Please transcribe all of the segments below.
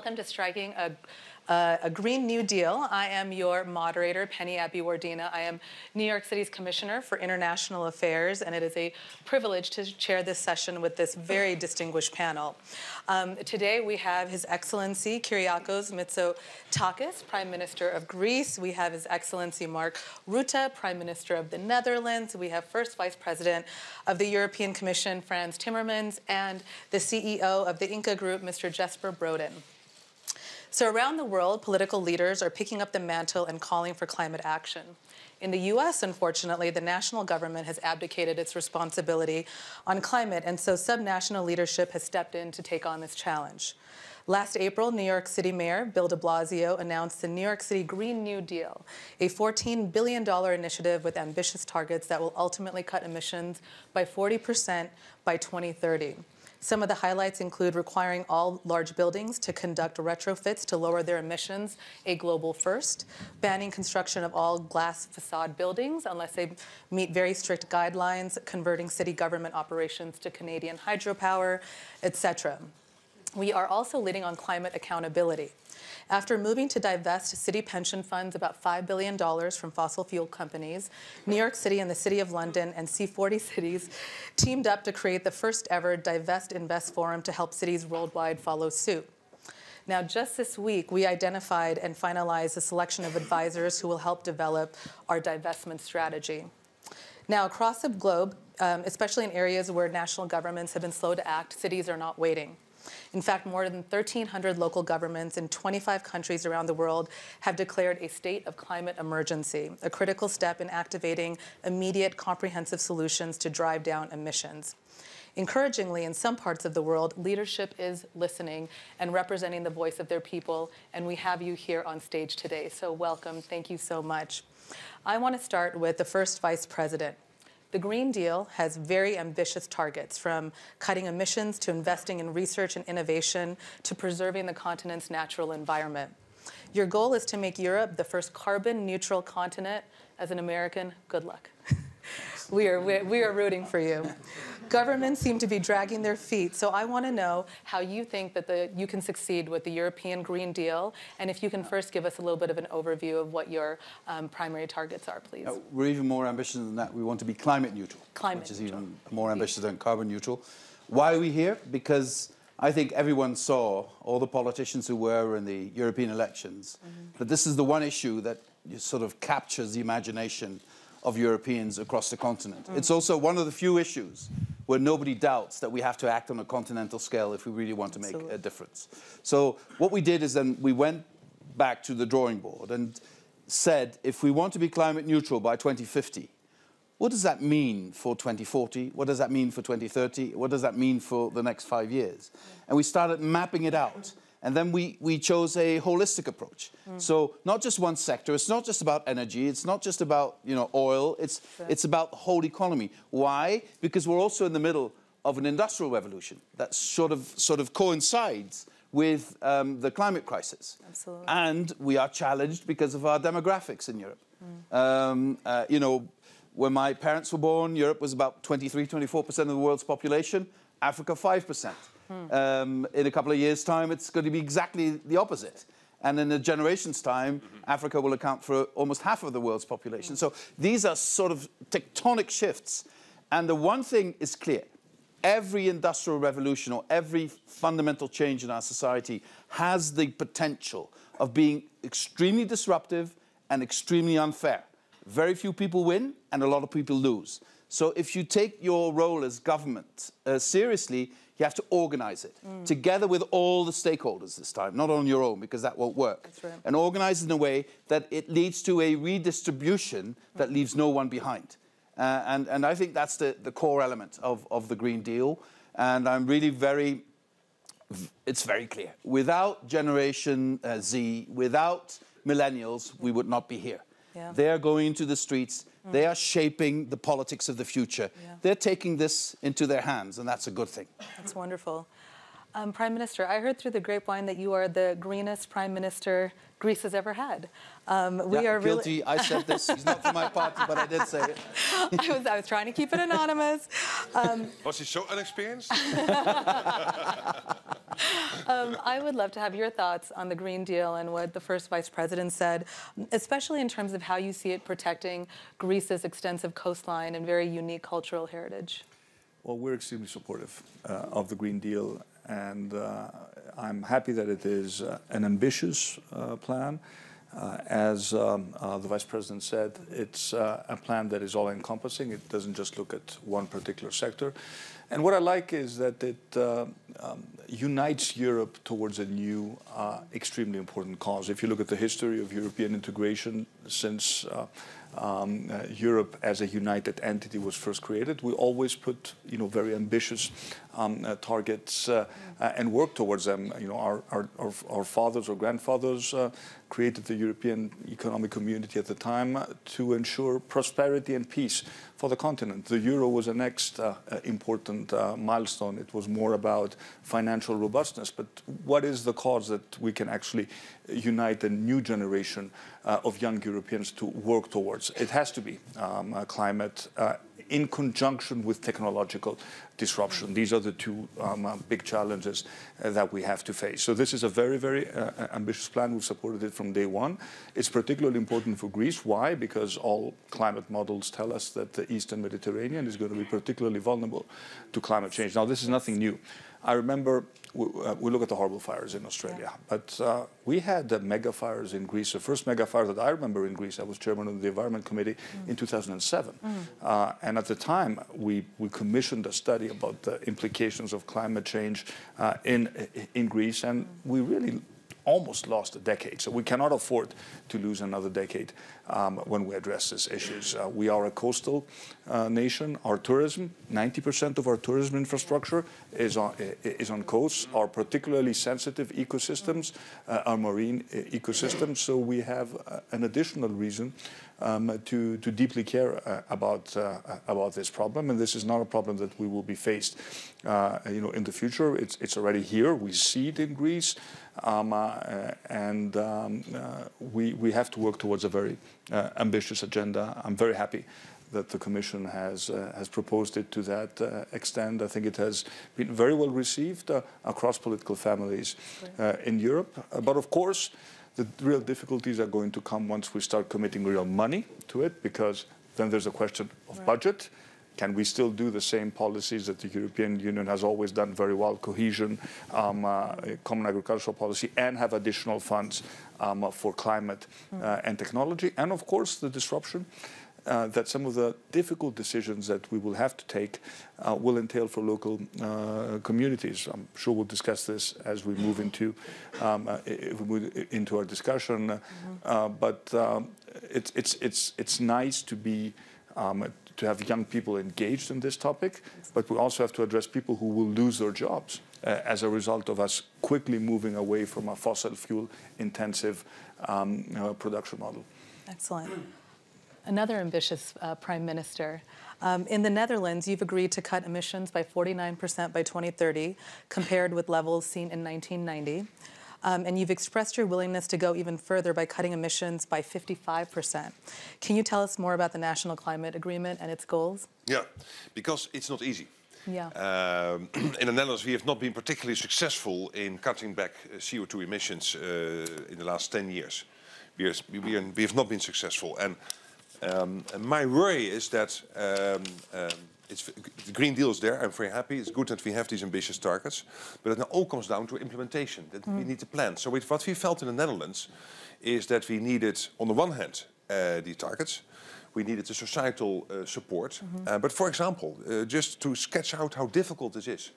Welcome to Striking a, uh, a Green New Deal. I am your moderator, Penny Abeywardena. I am New York City's Commissioner for International Affairs, and it is a privilege to chair this session with this very distinguished panel. Um, today we have His Excellency Kyriakos Mitsotakis, Prime Minister of Greece. We have His Excellency Mark Rutte, Prime Minister of the Netherlands. We have First Vice President of the European Commission, Frans Timmermans, and the CEO of the Ingka Group, Mr. Jesper Brodin. So around the world, political leaders are picking up the mantle and calling for climate action. In the US, unfortunately, the national government has abdicated its responsibility on climate, and so subnational leadership has stepped in to take on this challenge. Last April, New York City Mayor Bill de Blasio announced the New York City Green New Deal, a $14 billion initiative with ambitious targets that will ultimately cut emissions by 40% by 2030. Some of the highlights include requiring all large buildings to conduct retrofits to lower their emissions, a global first, banning construction of all glass facade buildings unless they meet very strict guidelines, converting city government operations to Canadian hydropower, etc. We are also leading on climate accountability. After moving to divest city pension funds about $5 billion from fossil fuel companies, New York City and the City of London and C40 cities teamed up to create the first ever Divest Invest Forum to help cities worldwide follow suit. Now, just this week, we identified and finalized a selection of advisors who will help develop our divestment strategy. Now, across the globe, um, especially in areas where national governments have been slow to act, cities are not waiting. In fact, more than 1,300 local governments in 25 countries around the world have declared a state of climate emergency, a critical step in activating immediate comprehensive solutions to drive down emissions. Encouragingly, in some parts of the world, leadership is listening and representing the voice of their people, and we have you here on stage today. So, welcome. Thank you so much. I want to start with the first vice president. The Green Deal has very ambitious targets from cutting emissions to investing in research and innovation to preserving the continent's natural environment. Your goal is to make Europe the first carbon neutral continent. As an American, good luck. we, are, we, we are rooting for you governments seem to be dragging their feet. So I want to know how you think that the, you can succeed with the European Green Deal, and if you can first give us a little bit of an overview of what your um, primary targets are, please. Uh, we're even more ambitious than that. We want to be climate neutral, climate which is neutral. even more ambitious than carbon neutral. Why are we here? Because I think everyone saw, all the politicians who were in the European elections, mm -hmm. that this is the one issue that sort of captures the imagination of Europeans across the continent. Mm. It's also one of the few issues where nobody doubts that we have to act on a continental scale if we really want to make Absolutely. a difference. So what we did is then we went back to the drawing board and said, if we want to be climate neutral by 2050, what does that mean for 2040? What does that mean for 2030? What does that mean for the next five years? And we started mapping it out. And then we, we chose a holistic approach. Mm. So not just one sector, it's not just about energy, it's not just about you know, oil, it's, sure. it's about the whole economy. Why? Because we're also in the middle of an industrial revolution that sort of, sort of coincides with um, the climate crisis. Absolutely. And we are challenged because of our demographics in Europe. Mm. Um, uh, you know, when my parents were born, Europe was about 23, 24% of the world's population, Africa 5%. Hmm. Um, in a couple of years' time, it's going to be exactly the opposite. And in a generation's time, mm -hmm. Africa will account for almost half of the world's population. Mm. So these are sort of tectonic shifts. And the one thing is clear every industrial revolution or every fundamental change in our society has the potential of being extremely disruptive and extremely unfair. Very few people win, and a lot of people lose. So if you take your role as government uh, seriously, you have to organize it mm. together with all the stakeholders this time, not on your own, because that won't work. Right. And organize it in a way that it leads to a redistribution that mm. leaves no one behind. Uh, and, and I think that's the, the core element of, of the Green Deal. And I'm really very, it's very clear. Without Generation uh, Z, without millennials, we would not be here. Yeah. They're going into the streets Mm. They are shaping the politics of the future. Yeah. They're taking this into their hands, and that's a good thing. That's wonderful. Um, Prime Minister, I heard through the grapevine that you are the greenest Prime Minister Greece has ever had. Um, we yeah, are guilty. Really... I said this. He's not from my party, but I did say it. I was, I was trying to keep it anonymous. Um, was he so unexperienced? um, I would love to have your thoughts on the Green Deal and what the first Vice President said, especially in terms of how you see it protecting Greece's extensive coastline and very unique cultural heritage. Well, we're extremely supportive uh, of the Green Deal, and uh, I'm happy that it is uh, an ambitious uh, plan. Uh, as um, uh, the Vice President said, it's a plan that is all-encompassing. It doesn't just look at one particular sector. And what I like is that it um, unites Europe towards a new, extremely important cause. If you look at the history of European integration since um, uh, Europe as a united entity was first created. We always put, you know, very ambitious um, uh, targets uh, uh and work towards them. You know, our, our, our fathers or grandfathers uh, created the European Economic Community at the time to ensure prosperity and peace for the continent. The euro was the next uh, important milestone. It was more about financial robustness. But what is the cause that we can actually unite a new generation of young Europeans to work towards? It has to be um, climate in conjunction with technological disruption. These are the two um, uh, big challenges uh, that we have to face. So this is a very, very uh, ambitious plan. We've supported it from day one. It's particularly important for Greece. Why? Because all climate models tell us that the eastern Mediterranean is going to be particularly vulnerable to climate change. Now, this is nothing new. I remember we, uh, we, look at the horrible fires in Australia, yeah. but uh, we had the mega fires in Greece. The first mega fire that I remember in Greece, I was chairman of the Environment Committee mm. in 2007. Mm. Uh, and at the time, we, we commissioned a study about the implications of climate change uh, in, in Greece, and we really almost lost a decade. So we cannot afford to lose another decade um, when we address these issues. Uh, we are a coastal uh, nation. Our tourism, 90% of our tourism infrastructure is on, is on coasts. Our particularly sensitive ecosystems uh, are marine ecosystems. So we have uh, an additional reason um, to, to deeply care uh, about, uh, about this problem. And this is not a problem that we will be faced uh, you know, in the future. It's, it's already here. We see it in Greece. Um, uh, and um, uh, we, we have to work towards a very uh, ambitious agenda. I'm very happy that the Commission has, uh, has proposed it to that uh, extent. I think it has been very well received uh, across political families in Europe. but of course, the real difficulties are going to come once we start committing real money to it, because then there's a question of right. budget. Can we still do the same policies that the European Union has always done very well, cohesion, um, uh, common agricultural policy, and have additional funds um, for climate uh, and technology? And of course, the disruption uh, that some of the difficult decisions that we will have to take uh, will entail for local uh, communities. I'm sure we'll discuss this as we move into um, uh, we move into our discussion. Mm -hmm. but um, it's it's it's it's nice to be. Um, to have young people engaged in this topic, but we also have to address people who will lose their jobs uh, as a result of us quickly moving away from a fossil fuel intensive um, production model. Excellent another ambitious uh, prime minister. Um, in the Netherlands, you've agreed to cut emissions by 49% by 2030, compared with levels seen in 1990. Um, and you've expressed your willingness to go even further by cutting emissions by 55%. Can you tell us more about the National Climate Agreement and its goals? Yeah, because it's not easy. Yeah. Um, in the Netherlands, we have not been particularly successful in cutting back uh, CO2 emissions uh, in the last 10 years. We, are, we, are, we have not been successful. And um, my worry is that um, um, the Green Deal is there. I'm very happy. It's good that we have these ambitious targets. But it now all comes down to implementation, that mm. we need to plan. So what we felt in the Netherlands is that we needed, on the one hand, uh, the targets. We needed the societal uh, support. Mm -hmm. uh, but for example, uh, just to sketch out how difficult this is.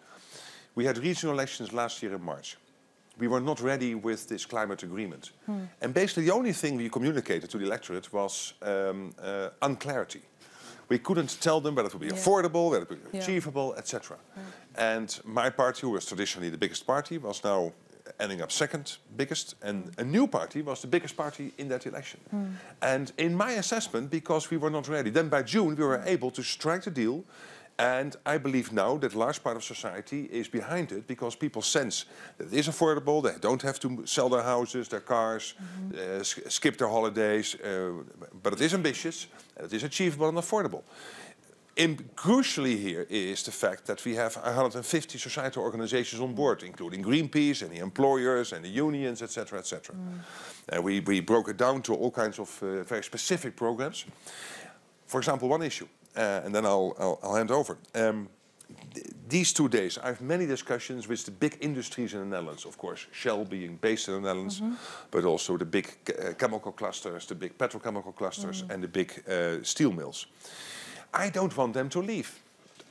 We had regional elections last year in March we were not ready with this climate agreement. Hmm. And basically the only thing we communicated to the electorate was um, uh, unclarity. We couldn't tell them whether it would be yeah. affordable, whether it would be yeah. achievable, etc. And my party, who was traditionally the biggest party, was now ending up second biggest. And a new party was the biggest party in that election. Hmm. And in my assessment, because we were not ready, then by June we were able to strike the deal And I believe now that a large part of society is behind it because people sense that it is affordable. They don't have to sell their houses, their cars, uh, s- skip their holidays. Uh, but it is ambitious, and it is achievable and affordable. Im- crucially here is the fact that we have 150 societal organizations on board, including Greenpeace and the employers and the unions, etc., etc. And we, we broke it down to all kinds of uh, very specific programs. For example, one issue, uh, and then I'll, I'll, I'll hand over. Um, th- these two days, I have many discussions with the big industries in the Netherlands, of course, Shell being based in the Netherlands, but also the big uh, chemical clusters, the big petrochemical clusters, and the big uh, steel mills. I don't want them to leave.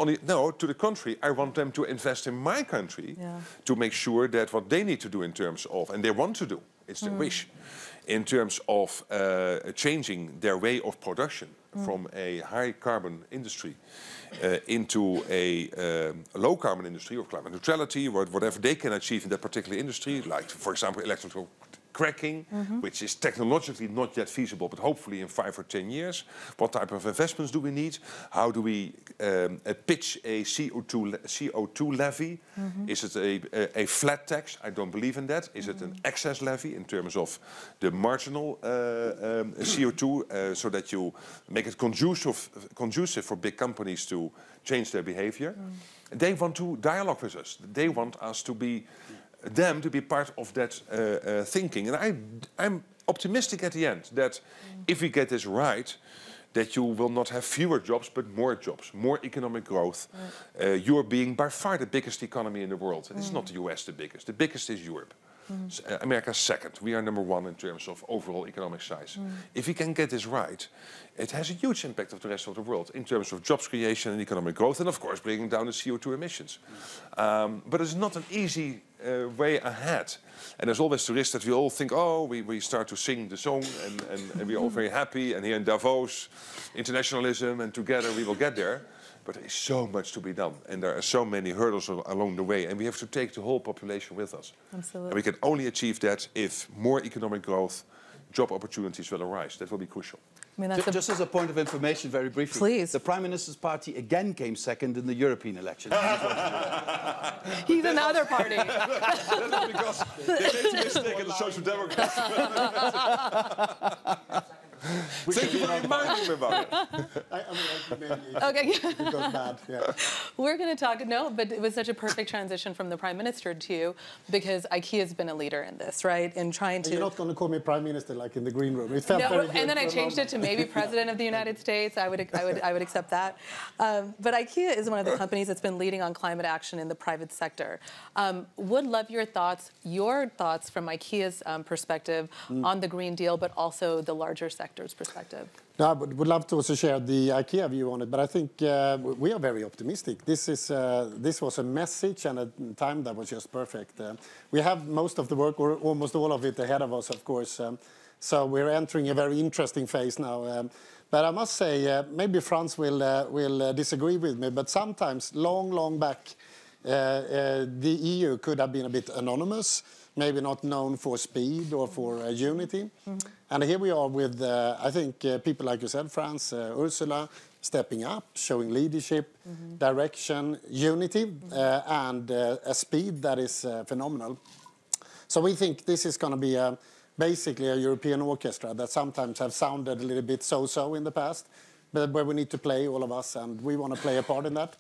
On the, no, to the contrary, I want them to invest in my country Yeah. to make sure that what they need to do in terms of, and they want to do, it's their wish, in terms of uh, changing their way of production from a high carbon industry uh, into a, um, low carbon industry or climate neutrality, what- whatever they can achieve in that particular industry, like, for example, electrical cracking, which is technologically not yet feasible, but hopefully in five or ten years. What type of investments do we need? How do we um, uh, pitch a CO2 le- CO2 levy? Is it a, a, a flat tax? I don't believe in that. Is it an excess levy in terms of the marginal uh, um, CO2, uh, so that you make it conducive, conducive for big companies to change their behavior? They want to dialogue with us. They want us to be them to be part of that uh, uh, thinking. And I, I'm optimistic at the end that if we get this right, that you will not have fewer jobs but more jobs, more economic growth. Uh, you're being by far the biggest economy in the world. It is not the US the biggest. The biggest is Europe. Uh, America's second. We are number one in terms of overall economic size. If we can get this right, it has a huge impact on the rest of the world in terms of jobs creation and economic growth, and of course bringing down the CO2 emissions. Um, but it's not an easy uh, way ahead. And there's always the risk that we all think, oh, we, we start to sing the song and, and, and we're all very happy. And here in Davos, internationalism, and together we will get there. But there is so much to be done. And there are so many hurdles al- along the way. And we have to take the whole population with us. Absolutely. And we can only achieve that if more economic growth, job opportunities will arise. That will be crucial. I mean, Ju- that's a, Just as a point of information, very briefly. Please. The Prime Minister's party again came second in the European elections. he's another party. That's because they made a mistake in the Social Democrats. Thank you for reminding me about it. I, I mean, I- Okay. it goes bad. Yeah. We're going to talk. No, but it was such a perfect transition from the prime minister to you because IKEA's been a leader in this, right? In trying to. You're not going to call me prime minister like in the green room. It felt No, very and then I for a changed it to maybe president of the United States. I would, I would, I would accept that. Um, but IKEA is one of the companies that's been leading on climate action in the private sector. Um, would love your thoughts, your thoughts from IKEA's um, perspective Mm. on the Green Deal, but also the larger sector's perspective. No, I would, love to also share the IKEA view on it, but I think uh, we are very optimistic. This is uh, this was a message and a time that was just perfect. Uh, we have most of the work, or almost all of it, ahead of us, of course. Um, so we're entering a very interesting phase now. Um, but I must say, uh, maybe Frans will uh, will uh, disagree with me, but sometimes, long, long back, the EU could have been a bit anonymous, maybe not known for speed or for uh, unity. And here we are with, uh, I think, uh, people like you said, Frans, uh, Ursula, stepping up, showing leadership, direction, unity, uh, and a speed that is phenomenal. So we think this is going to be a, basically a European orchestra that sometimes have sounded a little bit so-so in the past, but where we need to play, all of us, and we want to play a part in that.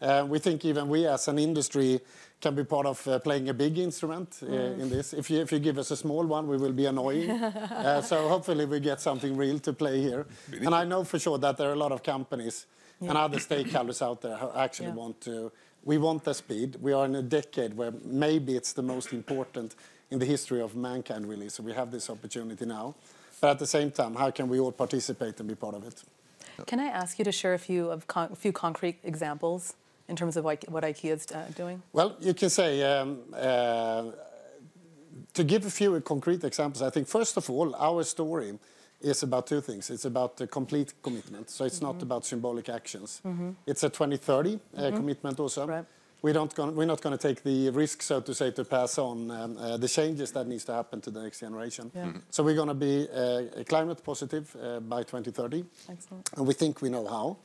Uh, we think even we as an industry can be part of uh, playing a big instrument uh, in this. If you, give us a small one, we will be annoying. so hopefully we get something real to play here. And I know for sure that there are a lot of companies and other stakeholders out there who actually want to. We want the speed. We are in a decade where maybe it's the most important in the history of mankind, really. So we have this opportunity now. But at the same time, how can we all participate and be part of it? Can I ask you to share a few of a few concrete examples in terms of like what IKEA is uh, doing? Well, you can say, um, uh, to give a few concrete examples, I think first of all, our story is about two things. It's about the complete commitment, so it's not about symbolic actions. It's a 2030 uh, commitment also. Right. We don't gon- we're not going to take the risk, so to say, to pass on um, uh, the changes that needs to happen to the next generation. Yeah. Mhm. So we're going to be uh, climate positive uh, by 2030 Excellent. and we think we know how.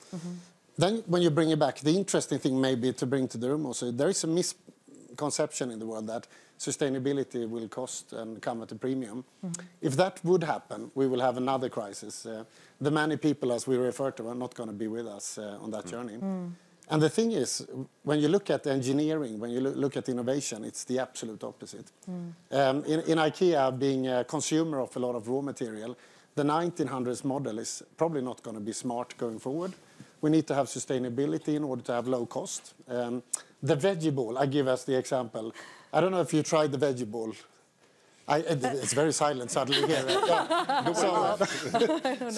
Then when you bring it back, the interesting thing maybe to bring to the room also, there is a misconception in the world that sustainability will cost and come at a premium. If that would happen, we will have another crisis. Uh, the many people, as we refer to, are not going to be with us uh, on that journey. And the thing is, when you look at engineering, when you lo- look at innovation, it's the absolute opposite. Um, in, in IKEA, being a consumer of a lot of raw material, the 1900s model is probably not going to be smart going forward. We need to have sustainability in order to have low cost. Um, the veggie ball, I give as the example. I don't know if you tried the veggie ball. I, it's very silent suddenly here. Yeah. so,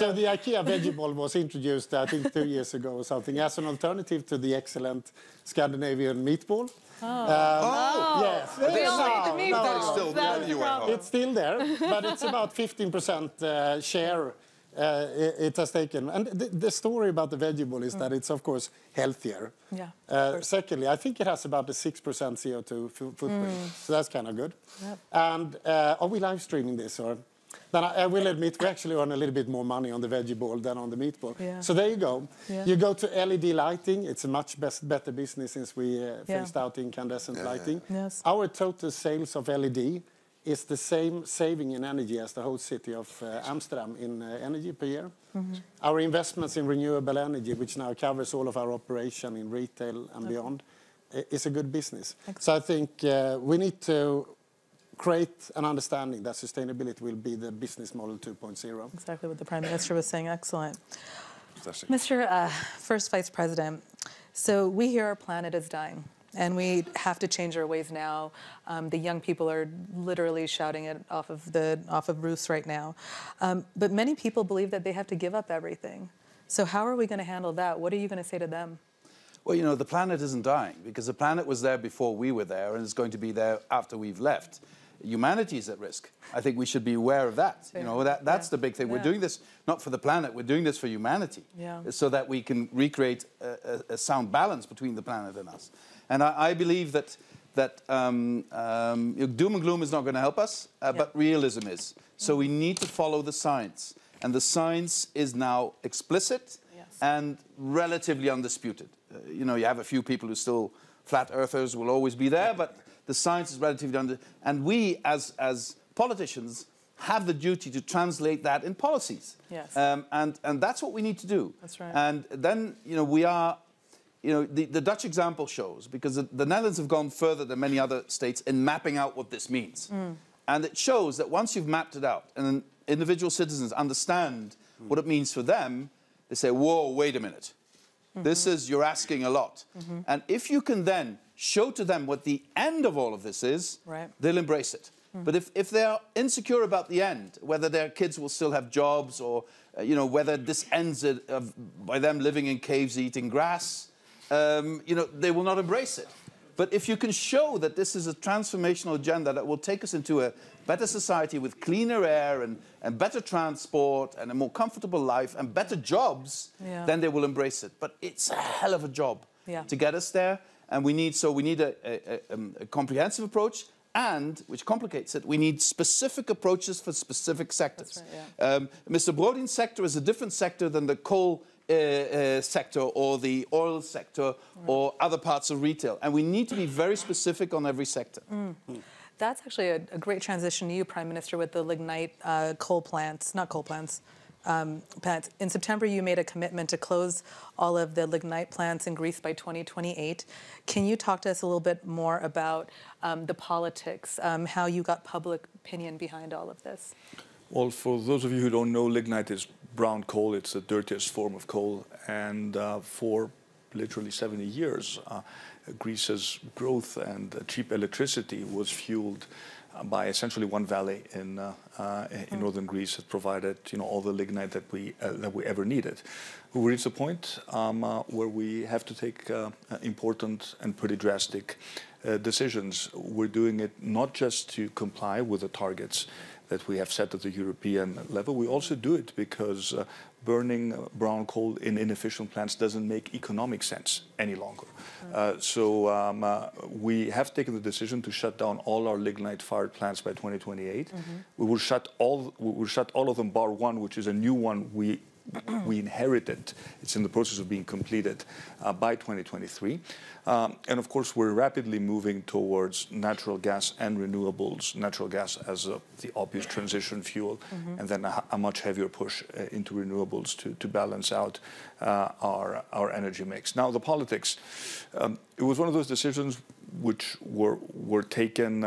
so the IKEA veggie ball was introduced, I think, two years ago or something, as an alternative to the excellent Scandinavian meatball. Oh, yes. We all No, like the no, meatballs. no. Still there, was the you are. problem. It's still there, but it's about 15% uh, share uh, it, it has taken. And the, the story about the vegetable is that it's, of course, healthier. Yeah, Uh, course. secondly, I think it has about a 6% CO2 fu- footprint, so that's kind of good. Yep. And uh, are we live streaming this? or? Then I, I will admit we actually earn a little bit more money on the veggie ball than on the meatball. Yeah. So there you go. Yeah. You go to LED lighting. It's a much best, better business since we uh, Yeah. phased out incandescent lighting. Yes. Our total sales of LED is the same saving in energy as the whole city of uh, Amsterdam in uh, energy per year. Our investments in renewable energy, which now covers all of our operation in retail and beyond, is a good business. So I think uh, we need to create an understanding that sustainability will be the business model 2.0. Exactly what the Prime Minister was saying. Excellent. Fantastic. Mr. Uh, First Vice President, so we hear our planet is dying. And we have to change our ways now. Um, the young people are literally shouting it off of the off of roofs right now. Um, but many people believe that they have to give up everything. So how are we going to handle that? What are you going to say to them? Well, you know, the planet isn't dying because the planet was there before we were there and it's going to be there after we've left. Humanity is at risk. I think we should be aware of that. You know, that, that's Yeah. the big thing. We're doing this not for the planet, we're doing this for humanity. Yeah. So that we can recreate a, a, a sound balance between the planet and us. And I, I believe that, that um, um, doom and gloom is not going to help us, uh, but realism is. So we need to follow the science. And the science is now explicit Yes. and relatively undisputed. Uh, you know, you have a few people who still flat earthers will always be there, but the science is relatively under. And we, as as politicians, have the duty to translate that in policies. Yes. Um, and and that's what we need to do. That's right. And then you know we are. You know, the, the Dutch example shows, because the, the Netherlands have gone further than many other states in mapping out what this means. Mm. And it shows that once you've mapped it out and individual citizens understand what it means for them, they say, whoa, wait a minute. This is, you're asking a lot. And if you can then show to them what the end of all of this is, Right. they'll embrace it. But if, if they're insecure about the end, whether their kids will still have jobs or, uh, you know, whether this ends it, uh, by them living in caves eating grass, um, you know, they will not embrace it. But if you can show that this is a transformational agenda that will take us into a better society with cleaner air and, and better transport and a more comfortable life and better jobs, Yeah. then they will embrace it. But it's a hell of a job Yeah. to get us there. And we need, so we need a, a, a, um, a comprehensive approach and, which complicates it, we need specific approaches for specific sectors. right, um, Mr. Brodin's sector is a different sector than the coal uh, uh, sector or the oil sector or other parts of retail. And we need to be very specific on every sector. That's actually a, a great transition to you, Prime Minister, with the lignite uh, coal plants, not coal plants, um, plants. In September, you made a commitment to close all of the lignite plants in Greece by 2028. Can you talk to us a little bit more about um, the politics, um, how you got public opinion behind all of this? Well, for those of you who don't know, lignite is brown coal. It's the dirtiest form of coal. And uh, for literally 70 years, uh, Greece's growth and uh, cheap electricity was fueled uh, by essentially one valley in, uh, uh, in northern Greece that provided you know, all the lignite that we, uh, that we ever needed. We reached a point um, uh, where we have to take uh, uh, important and pretty drastic uh, decisions. We're doing it not just to comply with the targets that we have set at the European level. We also do it because uh, burning brown coal in inefficient plants doesn't make economic sense any longer. Uh, so um, uh, we have taken the decision to shut down all our lignite-fired plants by 2028. We will shut all we will shut all of them bar one, which is a new one we we inherited. It's in the process of being completed uh, by 2023. Um, and of course, we're rapidly moving towards natural gas and renewables, natural gas as the obvious transition fuel, mm-hmm. and then a, a, much heavier push uh, into renewables to, to balance out uh, our, our energy mix. Now, the politics, um, it was one of those decisions which were, were taken.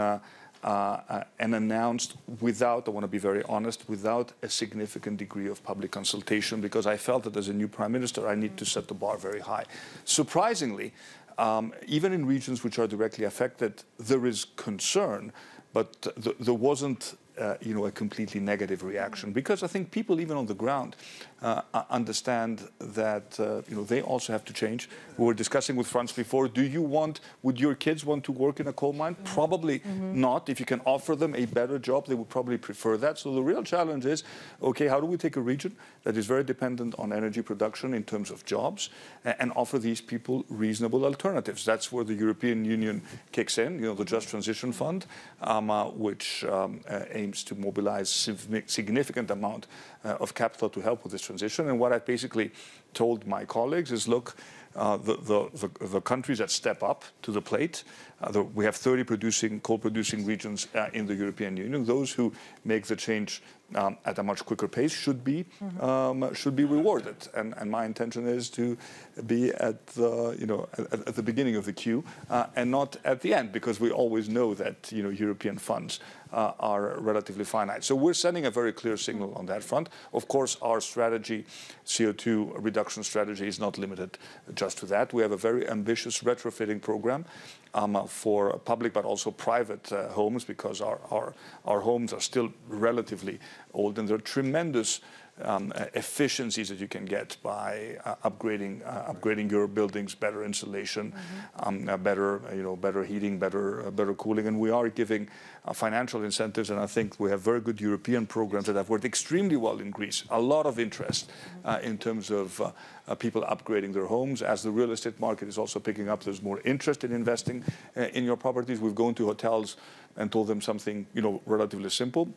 Uh, uh, and announced without, I want to be very honest, without a significant degree of public consultation because I felt that as a new prime minister, I need to set the bar very high. Surprisingly, um, even in regions which are directly affected, there is concern, but th there wasn't uh, you know, a completely negative reaction because I think people even on the ground uh, understand that uh, you know they also have to change. We were discussing with Frans before. Do you want? Would your kids want to work in a coal mine? Mm-hmm. Probably mm-hmm. not. If you can offer them a better job, they would probably prefer that. So the real challenge is, okay, how do we take a region that is very dependent on energy production in terms of jobs and offer these people reasonable alternatives? That's where the European Union kicks in. You know, the Just Transition Fund, um, uh, which um, uh, aims to mobilize significant amount uh, of capital to help with this transition. And what I basically told my colleagues is, look, uh, the, the, the, the, countries that step up to the plate. Uh, we have 30 producing, coal-producing regions uh, in the European Union. Those who make the change um, at a much quicker pace should be mm-hmm. um, should be rewarded. And, and, my intention is to be at the you know at, at the beginning of the queue uh, and not at the end because we always know that you know European funds uh, are relatively finite. So we're sending a very clear signal on that front. Of course, our strategy, CO2 reduction strategy, is not limited just to that. We have a very ambitious retrofitting program um, for public but also private uh, homes because our, our, our homes are still relatively old and there are tremendous um, efficiencies that you can get by uh, upgrading uh, upgrading your buildings, better insulation, mm-hmm. um, uh, better you know better heating, better uh, better cooling, and we are giving uh, financial incentives. And I think we have very good European programs that have worked extremely well in Greece. A lot of interest mm-hmm. uh, in terms of people upgrading their homes. As the real estate market is also picking up, there's more interest in investing in your properties. We've gone to hotels and told them something you know relatively simple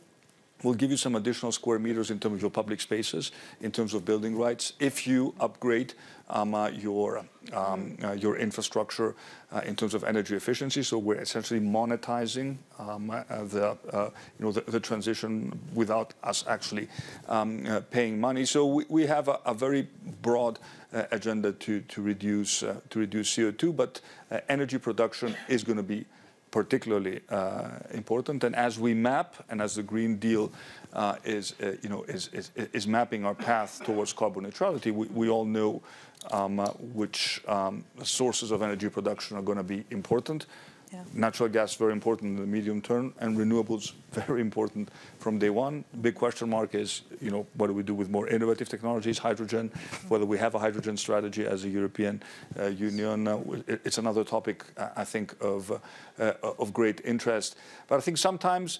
We'll give you some additional square meters in terms of your public spaces, in terms of building rights, if you upgrade um, uh, your um, uh, your infrastructure uh, in terms of energy efficiency. So we're essentially monetizing um, uh, the uh, you know the, the, transition without us actually um, uh, paying money. So we, we have a, a very broad agenda to to reduce to reduce CO2, but energy production is going to be particularly uh, important. And as we map, and as the Green Deal uh, is, uh, you know, is, is, is, mapping our path towards carbon neutrality, we, we all know um, which um, sources of energy production are going to be important. Yeah. Natural gas very important in the medium term, and renewables very important from day one. Big question mark is, you know, what do we do with more innovative technologies, hydrogen, whether we have a hydrogen strategy as a European uh, Union. Uh, it's another topic, I think, of uh, of great interest. But I think sometimes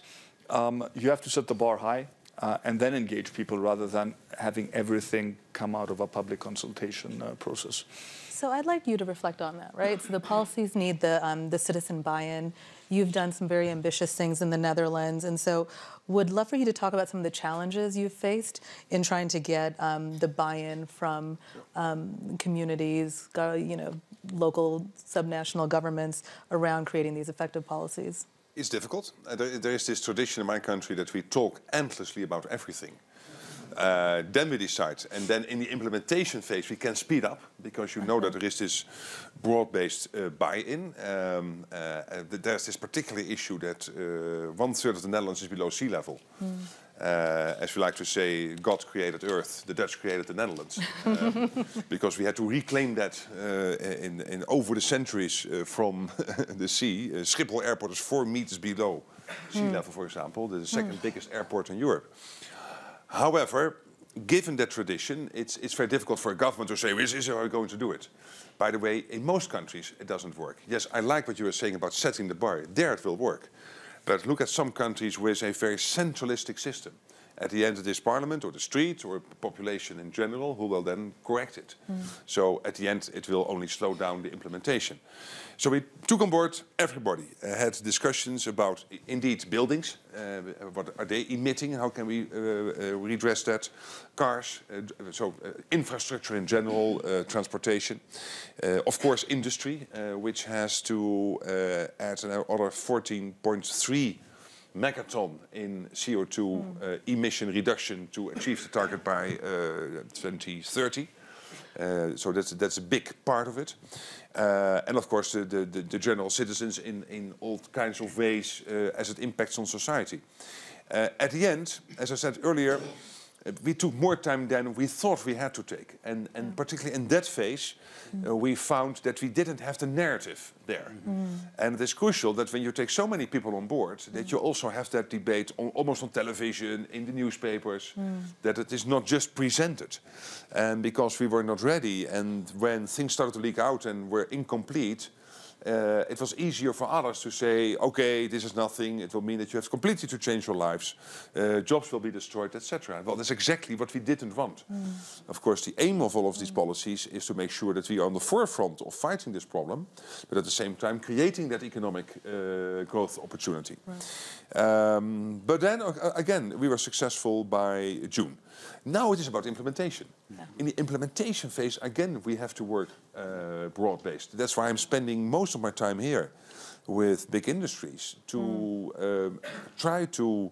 um, you have to set the bar high. Uh, and then engage people rather than having everything come out of a public consultation uh, process. So I'd like you to reflect on that, right? So the policies need the, um, the citizen buy-in. You've done some very ambitious things in the Netherlands, and so would love for you to talk about some of the challenges you've faced in trying to get um, the buy-in from um, communities, you know, local, subnational governments around creating these effective policies. It's difficult. Uh, there, there is this tradition in my country that we talk endlessly about everything. Uh, then we decide. And then in the implementation phase, we can speed up because you know that there is this broad-based uh, buy-in. Um, uh, there's this particular issue that uh, one third of the Netherlands is below sea level. Mm. as we like to say, God created Earth, the Dutch created the Netherlands, um, because we had to reclaim that uh, in, in, over the centuries from the sea. Schiphol Airport is four meters below sea mm. level, for example, the second mm. biggest airport in Europe. However, given that tradition, it's, it's very difficult for a government to say, this is how we're going to do it. By the way, in most countries, it doesn't work. Yes, I like what you were saying about setting the bar. There it will work. But look at some countries with a very centralistic system. At the end of this parliament or the street or population in general who will then correct it. So at the end it will only slow down the implementation. So we took on board everybody, uh, had discussions about indeed buildings, uh, what are they emitting, how can we uh, uh, redress that, cars, uh, so uh, infrastructure in general, uh, transportation, uh, of course industry, uh, which has to uh, add another 14.3 megaton in CO2 uh, emission reduction to achieve the target by uh, 2030. Uh, so that's that's a big part of it, uh, and of course the, the, the, general citizens in, in all kinds of ways uh, as it impacts on society. Uh, at the end, as I said earlier, we took more time than we thought we had to take, and and particularly in that phase, uh, mm-hmm. we found that we didn't have the narrative there, mm-hmm. and it is crucial that when you take so many people on board, that you mm-hmm. also have that debate on, almost on television, in the newspapers, mm. that it is not just presented, and because we were not ready, and when things started to leak out and were incomplete. Uh, it was easier for others to say, okay, this is nothing. It will mean that you have completely to change your lives. Uh, jobs will be destroyed, etc. Well, that's exactly what we didn't want. Of course, the aim of all of these policies is to make sure that we are on the forefront of fighting this problem, but at the same time creating that economic uh, growth opportunity. Um, but then again, we were successful by June. Now it is about implementation. In the implementation phase, again, we have to work uh, broad-based. That's why I'm spending most of my time here with big industries to um, try to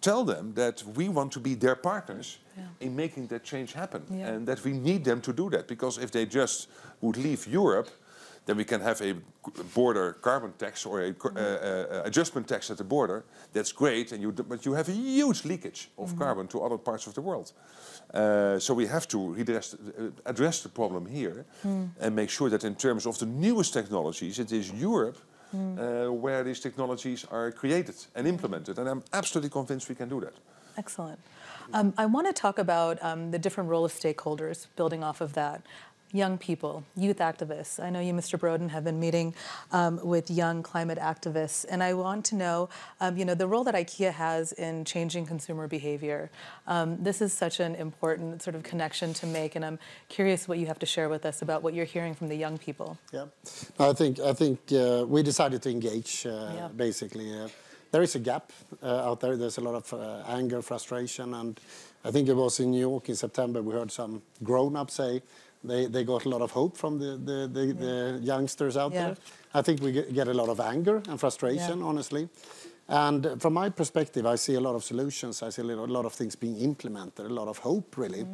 tell them that we want to be their partners in making that change happen, Yeah. and that we need them to do that. Because if they just would leave Europe, then we can have a border carbon tax or a co- uh, uh, adjustment tax at the border. That's great, and you d- but you have a huge leakage of carbon to other parts of the world. Uh, so we have to redress, uh, address the problem here and make sure that in terms of the newest technologies, it is Europe uh, where these technologies are created and implemented. And I'm absolutely convinced we can do that. Excellent. Um, I want to talk about um, the different role of stakeholders, building off of that. Young people, youth activists. I know you, Mr. Brodin, have been meeting um, with young climate activists, and I want to know, um, you know, the role that IKEA has in changing consumer behavior. Um, this is such an important sort of connection to make, and I'm curious what you have to share with us about what you're hearing from the young people. Yeah, I think I think uh, we decided to engage. Uh, Yeah. Basically, uh, there is a gap uh, out there. There's a lot of uh, anger, frustration, and I think it was in New York in September. We heard some grown-ups say they, they got a lot of hope from the the, the, the youngsters out Yeah. there. I think we get, a lot of anger and frustration, Yeah. honestly. And from my perspective, I see a lot of solutions. I see a lot of things being implemented, a lot of hope, really.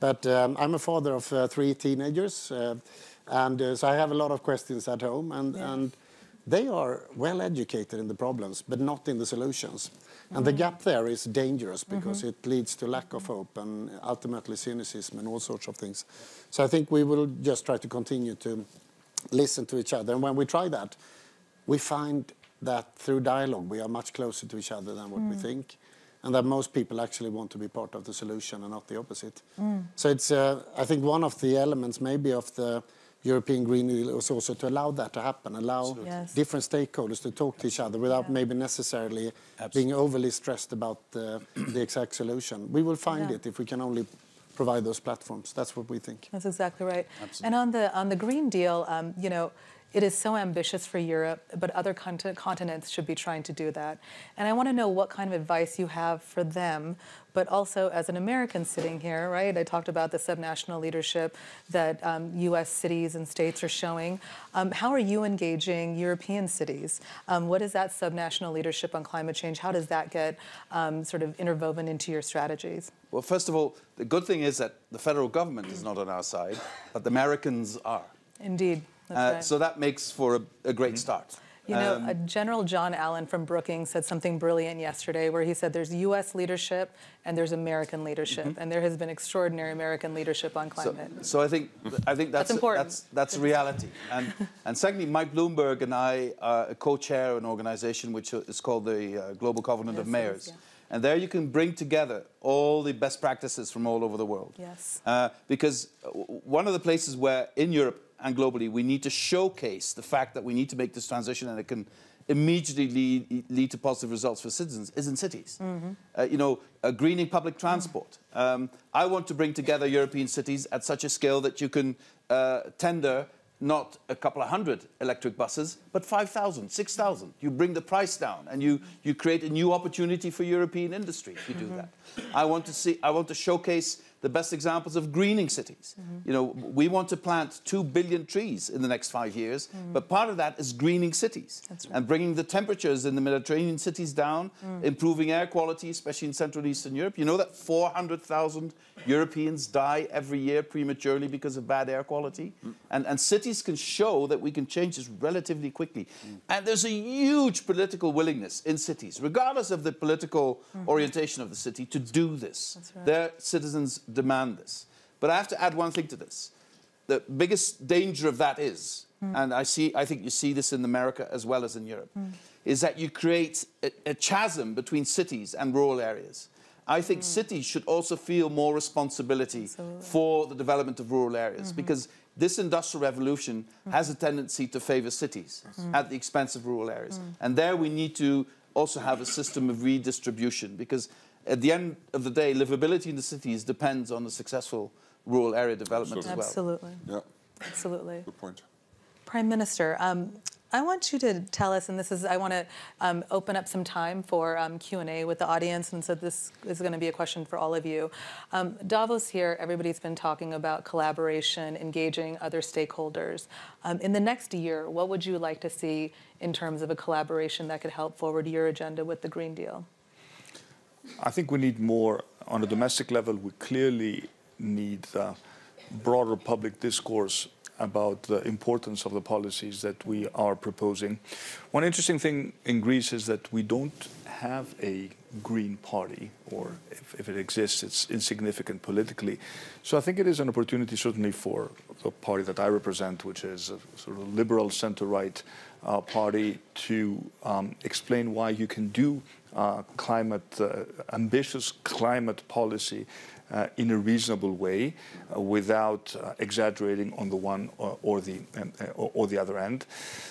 But um, I'm a father of uh, three teenagers, uh, and uh, so I have a lot of questions at home, and, and they are well educated in the problems, but not in the solutions. And the mm-hmm. gap there is dangerous mm-hmm. because it leads to lack of hope and ultimately cynicism and all sorts of things. So I think we will just try to continue to listen to each other. And when we try that, we find that through dialogue we are much closer to each other than what we mm. think, and that most people actually want to be part of the solution and not the opposite. Mm. So it's, uh, I think, one of the elements maybe of the European Green Deal is also to allow that to happen, allow Yes. different stakeholders to talk to each other without Yeah. maybe necessarily being overly stressed about uh, the exact solution. We will find Yeah. it if we can only provide those platforms. That's what we think. That's exactly right. And on the on the Green Deal, um, you know, it is so ambitious for Europe, but other conti- continents should be trying to do that. And I want to know what kind of advice you have for them, but also as an American sitting here, right? I talked about the subnational leadership that um, U.S. cities and states are showing. Um, how are you engaging European cities? Um, what is that subnational leadership on climate change? How does that get um, sort of interwoven into your strategies? Well, first of all, the good thing is that the federal government is not on our side, but the Americans are. Indeed. That's Uh, right. So that makes for a, a great start. You know, Um, uh, General John Allen from Brookings said something brilliant yesterday where he said there's U.S. leadership and there's American leadership, and there has been extraordinary American leadership on Mm-hmm. So, climate. so I think I think that's important. That's that's reality. And and secondly, Mike Bloomberg and I uh, co-chair an organization which is called the uh, Global Covenant of Yes, it is, Mayors. yeah. And there you can bring together all the best practices from all over the world. Yes. Uh, because uh, one of the places where in Europe and globally we need to showcase the fact that we need to make this transition and it can immediately lead, lead to positive results for citizens is in cities. Mm-hmm. Uh, you know, uh, greening public transport. Um, I want to bring together European cities at such a scale that you can uh, tender not a couple of hundred electric buses, but 5,000, 6,000. You bring the price down and you, you create a new opportunity for European industry if you do that. I want to see, I want to showcase the best examples of greening cities. Mm-hmm. You know, we want to plant 2 billion trees in the next five years, mm-hmm. but part of that is greening cities and bringing the temperatures in the Mediterranean cities down, mm. improving air quality, especially in Central and Eastern Europe. You know that 400,000 Europeans die every year prematurely because of bad air quality? And, and cities can show that we can change this relatively quickly. And there's a huge political willingness in cities, regardless of the political mm-hmm. orientation of the city, to do this. right. Their citizens demand this. But I have to add one thing to this. The biggest danger of that is, mm. and I see, I think you see this in America as well as in Europe, mm. is that you create a, a chasm between cities and rural areas. I think mm. cities should also feel more responsibility for the development of rural areas mm-hmm. because this industrial revolution mm-hmm. has a tendency to favor cities mm-hmm. at the expense of rural areas. Mm. And there we need to also have a system of redistribution because at the end of the day, livability in the cities depends on the successful rural area development as well. Absolutely. Yeah, Absolutely. good point. Prime Minister, um, I want you to tell us, and this is, I want to um, open up some time for um, Q&A with the audience, and so this is going to be a question for all of you. Um, Davos here, everybody's been talking about collaboration, engaging other stakeholders. Um, in the next year, what would you like to see in terms of a collaboration that could help forward your agenda with the Green Deal? I think we need more on a domestic level. We clearly need broader public discourse about the importance of the policies that we are proposing. One interesting thing in Greece is that we don't have a green party, or if, if it exists, it's insignificant politically. So I think it is an opportunity, certainly, for the party that I represent, which is a sort of liberal center-right uh, party, to um, explain why you can do uh, climate, uh, ambitious climate policy uh, in a reasonable way uh, without uh, exaggerating on the one or, or the um, uh, or, or the other end.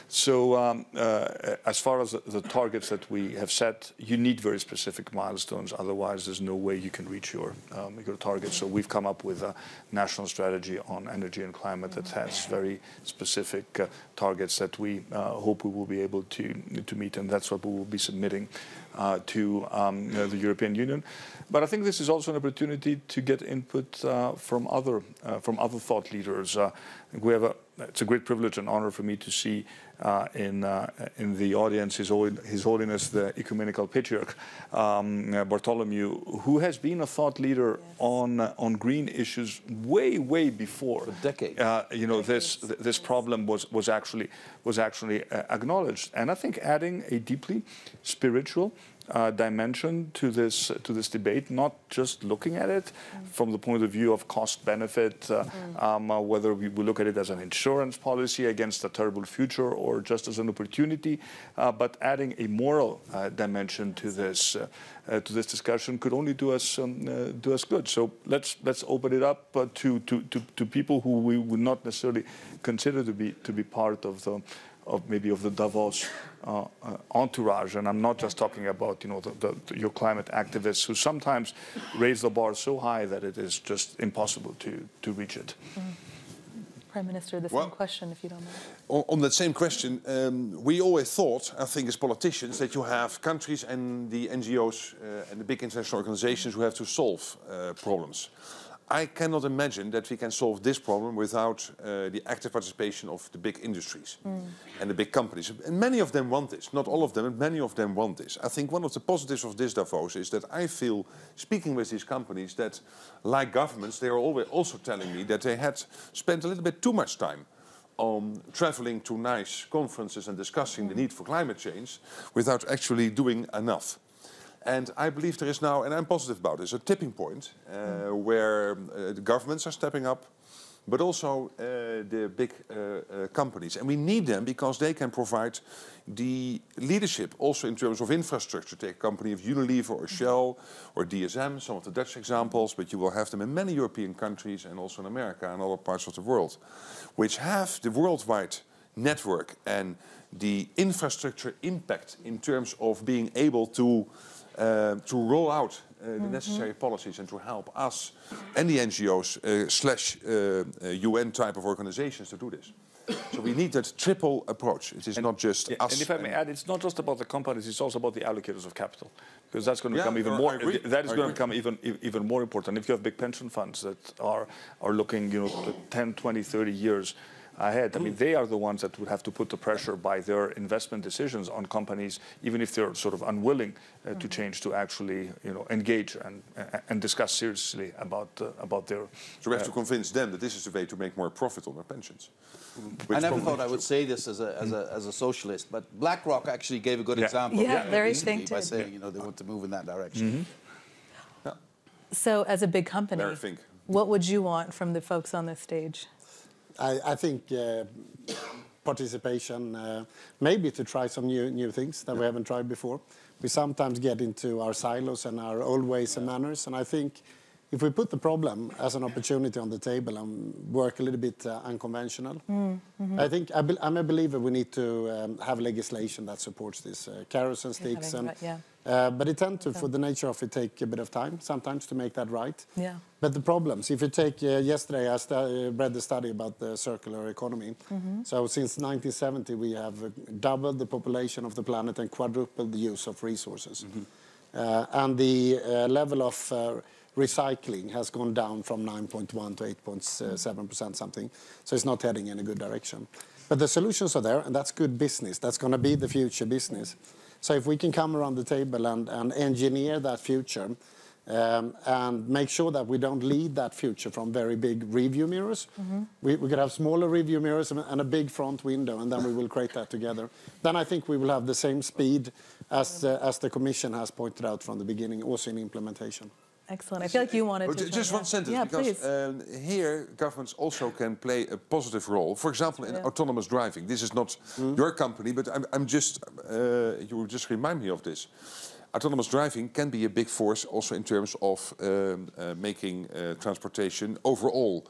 So, um, uh, as far as the, targets that we have set, you need very specific milestones. Otherwise, there's no way you can reach your um, your targets. So, we've come up with a national strategy on energy and climate that has very specific uh, targets that we hope we will be able to to meet, and that's what we will be submitting uh, to um, the European Union. But I think this is also an opportunity to get input uh, from other uh, from other thought leaders. Uh, we have a, it's a great privilege and honor for me to see uh, in uh, in the audience His, Hol- His Holiness the Ecumenical Patriarch um, Bartholomew, who has been a thought leader on uh, on green issues way way before For decades. uh, you know this th- this problem was was actually was actually uh, acknowledged and i think adding a deeply spiritual uh, dimension to this to this debate not just looking at it from the point of view of cost benefit uh, um, uh, whether we, we look at it as an insurance policy against a terrible future or just as an opportunity uh, but adding a moral uh, dimension to this uh, uh, to this discussion could only do us um, uh, do us good. So let's let's open it up uh, to, to, to to people who we would not necessarily consider to be to be part of the of maybe of the Davos uh, uh, entourage. And I'm not just talking about you know the, the, your climate activists who sometimes raise the bar so high that it is just impossible to to reach it. Prime Minister, the Well- same question, if you don't mind. On, on that same question, um, we always thought, I think as politicians, that you have countries and the NGOs uh, and the big international organizations who have to solve uh, problems. I cannot imagine that we can solve this problem without uh, the active participation of the big industries and the big companies. And many of them want this. Not all of them, but many of them want this. I think one of the positives of this Davos is that I feel, speaking with these companies, that like governments, they are always also telling me that they had spent a little bit too much time on traveling to nice conferences and discussing the need for climate change without actually doing enough. And I believe there is now, and I'm positive about this, a tipping point uh, where uh, the governments are stepping up, but also uh, the big uh, uh, companies. And we need them because they can provide the leadership also in terms of infrastructure. Take a company of Unilever or Shell or DSM, some of the Dutch examples, but you will have them in many European countries and also in America and other parts of the world, which have the worldwide network and the infrastructure impact in terms of being able to to roll out uh, the necessary policies and to help us and the NGOs uh, slash uh, uh, UN type of organizations to do this. so we need that triple approach. It is not just Yeah, us. and if I may add, it's not just about the companies; it's also about the allocators of capital, because that's going to Yeah, become even more. That is I going agree. to become even even more important. If you have big pension funds that are are looking, you know, 10, 20, 30 years ahead, I mean, they are the ones that would have to put the pressure by their investment decisions on companies, even if they're sort of unwilling uh, to change, to actually, you know, engage and uh, and discuss seriously about uh, about their. so we have to convince them that this is the way to make more profit on their pensions. I never thought I is would say this as a, as a, as a socialist, but BlackRock actually gave a good Yeah. example Yeah, of that Larry by did. saying, you know, they want to move in that direction. So, as a big company, what would you want from the folks on this stage? I, think uh, participation, uh, maybe to try some new, new things that we haven't tried before. We sometimes get into our silos and our old ways and manners, and I think if we put the problem as an opportunity on the table and work a little bit uh, unconventional, I think I be- I'm a believer we need to um, have legislation that supports this, uh, carrots and sticks, and that, yeah. uh, but it tends to, for the nature of it, take a bit of time sometimes to make that right. Yeah. But the problems, if you take uh, yesterday, I stu- uh, read the study about the circular economy. So since 1970, we have uh, doubled the population of the planet and quadrupled the use of resources. Uh, and the uh, level of uh, recycling has gone down from 9.1 to 8.7 percent something. So it's not heading in a good direction. But the solutions are there, and that's good business. That's going to be the future business. So if we can come around the table and, and engineer that future, um, and make sure that we don't lead that future from very big review mirrors. We, we could have smaller review mirrors and, and a big front window, and then we will create that together. Then I think we will have the same speed as, uh, as the Commission has pointed out from the beginning, also in implementation. Excellent. I feel like you wanted Oh, to. just yeah. one sentence, Yeah, because um, here governments also can play a positive role. For example, in Yeah. autonomous driving. This is not your company, but I'm, I'm just uh, you will just remind me of this. Autonomous driving can be a big force also in terms of um, uh, making uh, transportation overall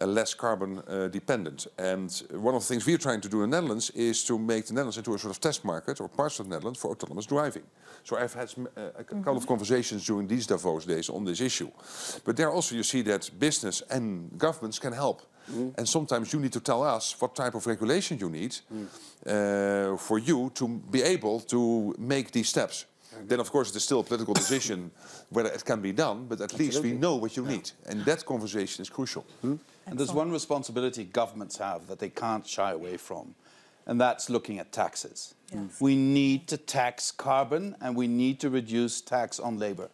uh, less carbon uh, dependent. And one of the things we're trying to do in the Netherlands is to make the Netherlands into a sort of test market or parts of the Netherlands for autonomous driving. So I've had uh, a couple of conversations during these Davos days on this issue. But there also you see that business and governments can help. And sometimes you need to tell us what type of regulation you need uh, for you to be able to make these steps. Then, of course, it is still a political decision whether it can be done, but at least we know what you need. And that conversation is crucial. Hmm? And there's one responsibility governments have that they can't shy away from, and that's looking at taxes. Yes. Mm. We need to tax carbon and we need to reduce tax on labor.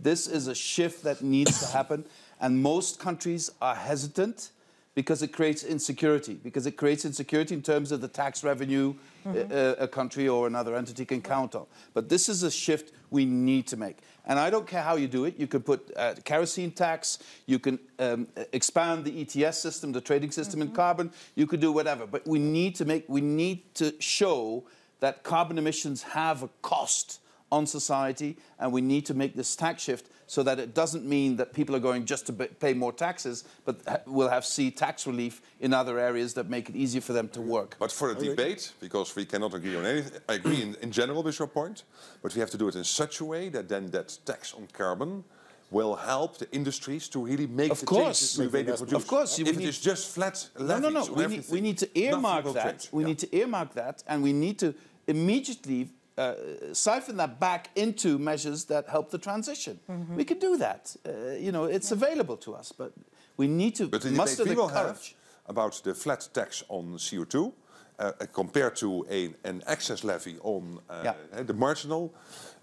This is a shift that needs to happen, and most countries are hesitant because it creates insecurity, because it creates insecurity in terms of the tax revenue uh, a country or another entity can count on. But this is a shift we need to make. And I don't care how you do it. You can put uh, kerosene tax, you can um, expand the ETS system, the trading system in carbon, you could do whatever. But we need to make, we need to show that carbon emissions have a cost on society, and we need to make this tax shift so that it doesn't mean that people are going just to pay more taxes, but will have see tax relief in other areas that make it easier for them to work. But for the debate, because we cannot agree on anything, I agree in, in general with your point, but we have to do it in such a way that then that tax on carbon will help the industries to really make Of the course. changes in the way they Of course, if it is just flat No, levies no, no. on We need, we need to earmark that. change. We Yeah. need to earmark that, and we need to immediately uh, siphon that back into measures that help the transition. Mm-hmm. We can do that. Uh, you know, it's available to us, but we need to But the muster debate the will have courage. about the flat tax on CO2 uh, uh, compared to a, an excess levy on uh, Yeah. uh, the marginal,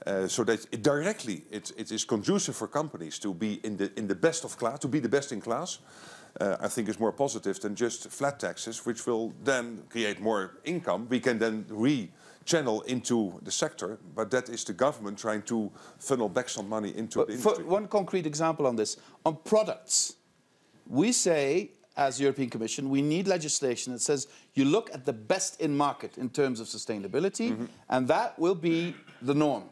uh, so that it directly it, it is conducive for companies to be in the in the best of class, to be the best in class. Uh, I think is more positive than just flat taxes, which will then create more income. We can then re-channel into the sector, but that is the government trying to funnel back some money into But the industry. one concrete example on this, on products, we say, as European Commission, we need legislation that says you look at the best in market in terms of sustainability, Mm-hmm. and that will be the norm.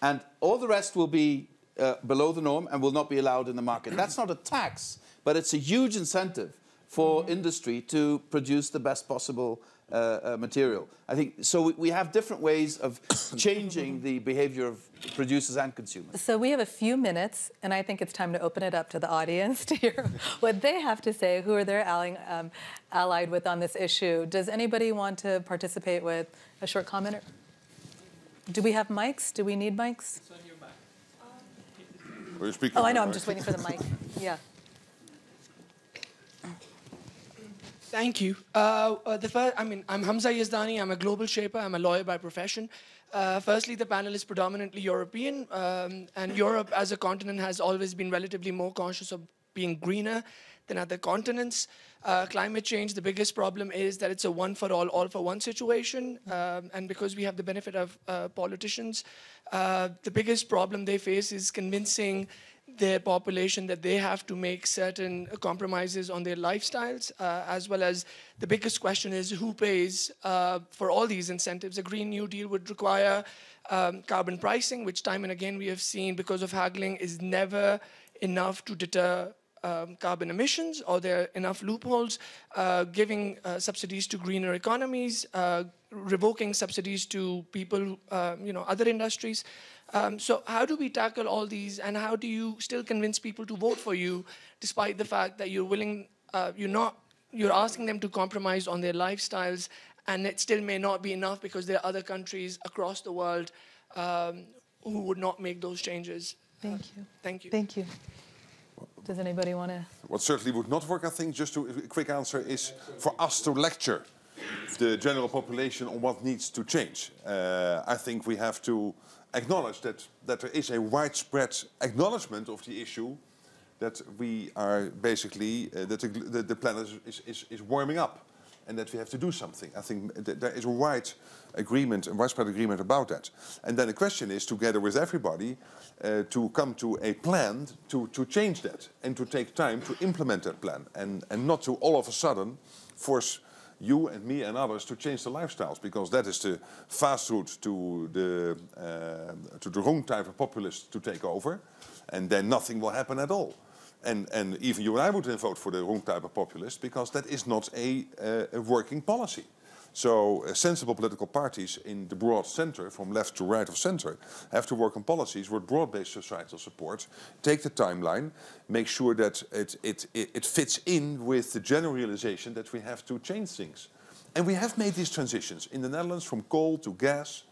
And all the rest will be uh, below the norm and will not be allowed in the market. That's not a tax, but it's a huge incentive for industry to produce the best possible uh, uh, material. I think so. We, we have different ways of changing the behavior of producers and consumers. So we have a few minutes, and I think it's time to open it up to the audience to hear what they have to say, who are they allying, um, allied with on this issue. Does anybody want to participate with a short comment? Or- Do we have mics? Do we need mics? Will you speak Oh, into I know. the I'm just waiting for the mic. Yeah. Thank you. Uh, uh, the first, I mean, I'm Hamza Yazdani. I'm a global shaper. I'm a lawyer by profession. Uh, firstly, the panel is predominantly European, um, and Europe as a continent has always been relatively more conscious of being greener than other continents. Uh, climate change, the biggest problem is that it's a one for all, all for one situation. Um, and because we have the benefit of uh, politicians, uh, the biggest problem they face is convincing their population that they have to make certain compromises on their lifestyles, uh, as well as the biggest question is who pays uh, for all these incentives. A Green New Deal would require um, carbon pricing, which time and again we have seen because of haggling is never enough to deter um, carbon emissions, or there are enough loopholes, uh, giving uh, subsidies to greener economies, uh, revoking subsidies to people, uh, you know, other industries. Um, so how do we tackle all these, and how do you still convince people to vote for you, despite the fact that you're willing, uh, you're not, you're asking them to compromise on their lifestyles, and it still may not be enough because there are other countries across the world um, who would not make those changes. Thank you. Thank you. Thank you. Does anybody want to? What certainly would not work, I think, just to, a quick answer, is for us to lecture the general population on what needs to change. Uh, I think we have to acknowledge that, that there is a widespread acknowledgement of the issue that we are basically, uh, that the, the, the planet is, is, is warming up and that we have to do something. I think th there is a wide agreement, a widespread agreement about that. And then the question is, together with everybody, uh, to come to a plan to, to change that and to take time to implement that plan and, and not to all of a sudden force you and me and others to change the lifestyles because that is the fast route to the, uh, to the wrong type of populists to take over and then nothing will happen at all. And, and even you and I would then vote for the wrong type of populist because that is not a, uh, a working policy. So uh, sensible political parties in the broad center, from left to right of center, have to work on policies with broad-based societal support, take the timeline, make sure that it, it, it, it fits in with the general realization that we have to change things. And we have made these transitions in the Netherlands from coal to gas,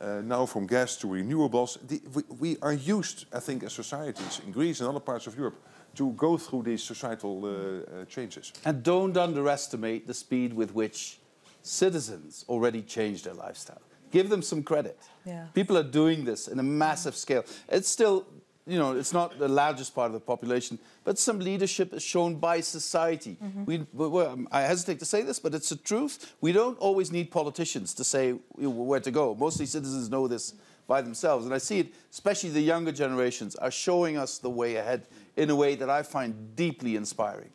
uh, now from gas to renewables. The, we, we are used, I think, as societies in Greece and other parts of Europe to go through these societal uh, uh, changes. And don't underestimate the speed with which citizens already change their lifestyle. Give them some credit. Yeah. People are doing this in a massive scale. It's still, you know, it's not the largest part of the population, but some leadership is shown by society. Mm-hmm. We, we- we- I hesitate to say this, but it's the truth. We don't always need politicians to say where to go. Mostly citizens know this by themselves. And I see it, especially the younger generations, are showing us the way ahead in a way that I find deeply inspiring.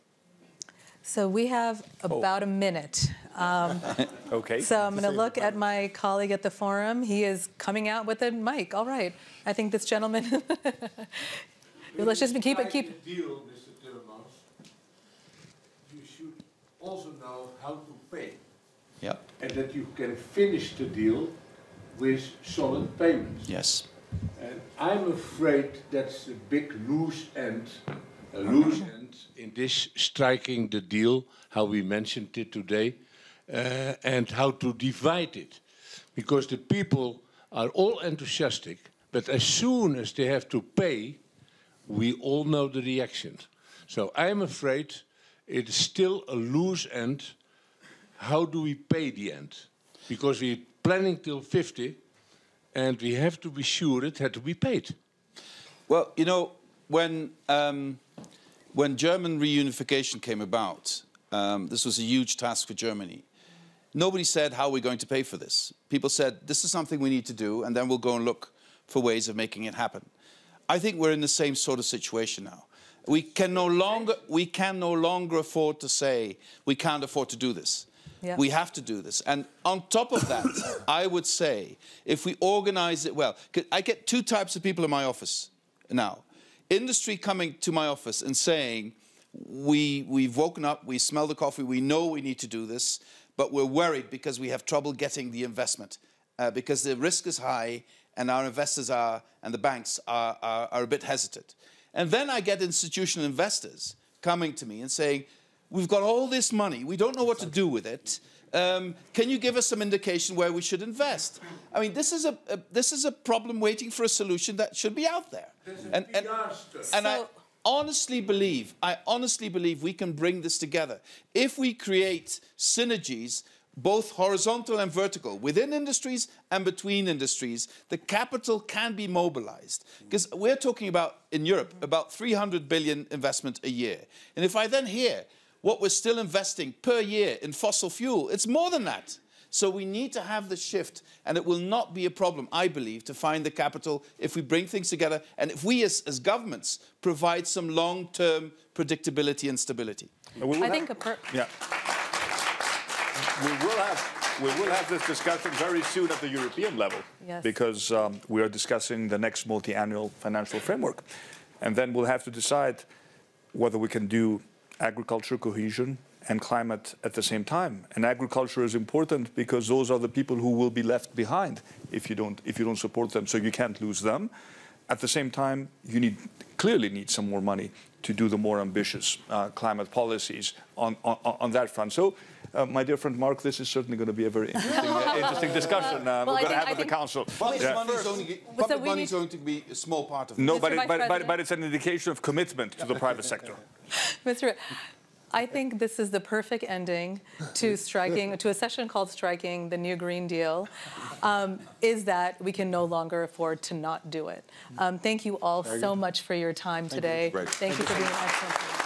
So we have about a minute. Um, okay. So I'm going to look at my colleague at the forum. He is coming out with a mic. All right. I think this gentleman. Let's just keep it. Keep. the deal, Mr. Timmermans, you should also know how to pay. Yeah. And that you can finish the deal with solid payments. Yes. And I'm afraid that's a big loose end, a loose end in this striking the deal, how we mentioned it today, uh, and how to divide it. Because the people are all enthusiastic, but as soon as they have to pay, we all know the reactions. So I'm afraid it is still a loose end. How do we pay the end? Because we're planning till 50, and we have to be sure it had to be paid. Well, you know, when, um, when German reunification came about, um, this was a huge task for Germany. Nobody said, How are we going to pay for this? People said, This is something we need to do, and then we'll go and look for ways of making it happen. I think we're in the same sort of situation now. We can no longer, we can no longer afford to say we can't afford to do this. Yeah. We have to do this. And on top of that, I would say if we organize it well, I get two types of people in my office now. Industry coming to my office and saying, we, we've woken up, we smell the coffee, we know we need to do this, but we're worried because we have trouble getting the investment, uh, because the risk is high and our investors are, and the banks are, are, are a bit hesitant. And then I get institutional investors coming to me and saying, We've got all this money, we don't know what to do with it. Um, can you give us some indication where we should invest? I mean, this is a, a this is a problem waiting for a solution that should be out there. And, and, and I honestly believe, I honestly believe we can bring this together if we create synergies, both horizontal and vertical, within industries and between industries. The capital can be mobilized because we're talking about in Europe about 300 billion investment a year, and if I then hear what we're still investing per year in fossil fuel, it's more than that. So we need to have the shift, and it will not be a problem, I believe, to find the capital if we bring things together and if we as, as governments provide some long-term predictability and stability. We will I have- think a per- Yeah. We will have we will have this discussion very soon at the European level Yes. because um, we are discussing the next multi-annual financial framework, and then we'll have to decide whether we can do agriculture, cohesion, and climate at the same time. And agriculture is important because those are the people who will be left behind if you don't if you don't support them. So you can't lose them. At the same time, you need clearly need some more money to do the more ambitious uh, climate policies on, on, on that front. So, uh, my dear friend Mark, this is certainly going to be a very interesting, uh, interesting discussion uh, Well, we're going to have I with the council. Public Yeah. money is only, so public we money need- is going to be a small part of it. No, but, it, but, but, but it's an indication of commitment to the private sector. Mr. I think this is the perfect ending to striking to a session called "Striking the New Green Deal." Um, is that we can no longer afford to not do it? Um, thank you all so much for your time today. Great. Thank you for being excellent.